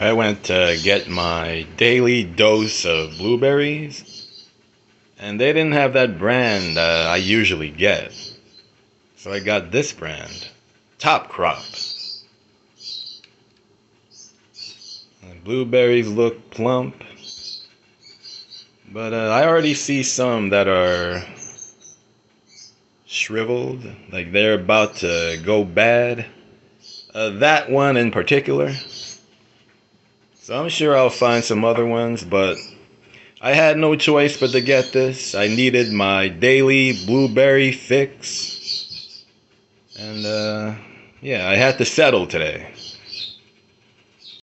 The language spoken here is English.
I went to get my daily dose of blueberries, and they didn't have that brand uh, I usually get. So I got this brand, Top Crop. The blueberries look plump, but uh, I already see some that are shriveled, like they're about to go bad. Uh, that one in particular so I'm sure I'll find some other ones, but I had no choice but to get this. I needed my daily blueberry fix. And uh, yeah, I had to settle today.